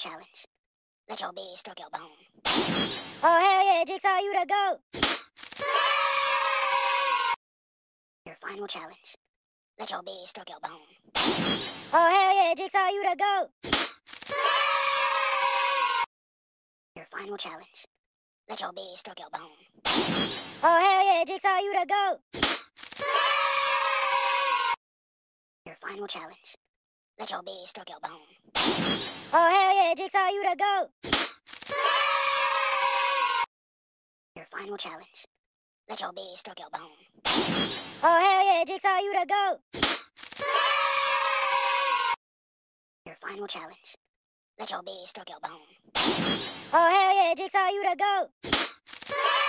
challenge. Let your bee struck your bone. Oh hell yeah, Jigsaw, you the goat. Your final challenge. Let your bee struck your bone. Oh hell yeah, Jigsaw, you the goat. Your final challenge. Let your bee struck your bone. Oh hell yeah, Jigsaw, you the goat. Your final challenge. Let your bee struck your bone. Oh hell Jigsaw, you the goat. Your final challenge. Let your bee struck your bone. Oh hell yeah, Jigsaw, you the goat. Your final challenge. Let your bee struck your bone. Oh hell yeah, Jigsaw, you the goat.